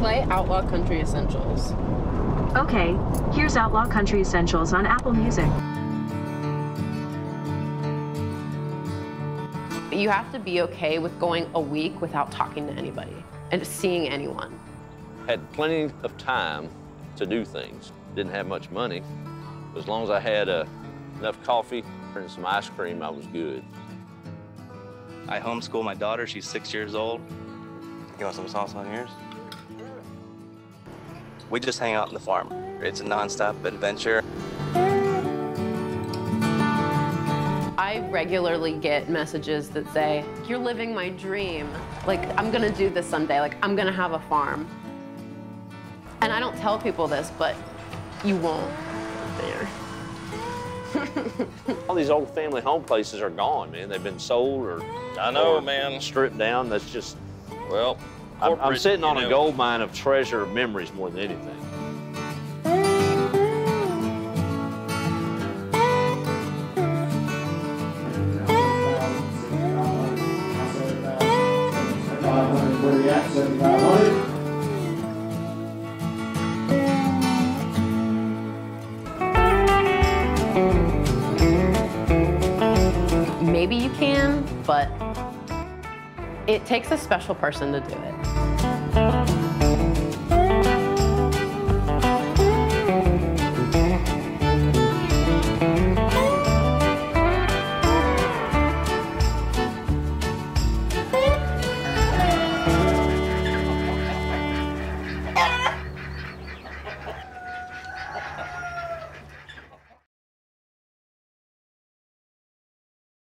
Play Outlaw Country Essentials. Okay, here's Outlaw Country Essentials on Apple Music. You have to be okay with going a week without talking to anybody and seeing anyone. Had plenty of time to do things. Didn't have much money. As long as I had uh, enough coffee and some ice cream, I was good. I homeschool my daughter. She's six years old. You want some sauce on yours? We just hang out on the farm. It's a nonstop adventure. I regularly get messages that say, You're living my dream. Like, I'm gonna do this someday. Like, I'm gonna have a farm. And I don't tell people this, but you won't there. All these old family home places are gone, man. They've been sold or I know, or man. stripped down. That's just Well, I'm, I'm corporate, sitting you on a gold mine of treasure of memories more than anything. Maybe you can, but it takes a special person to do it. Thank you.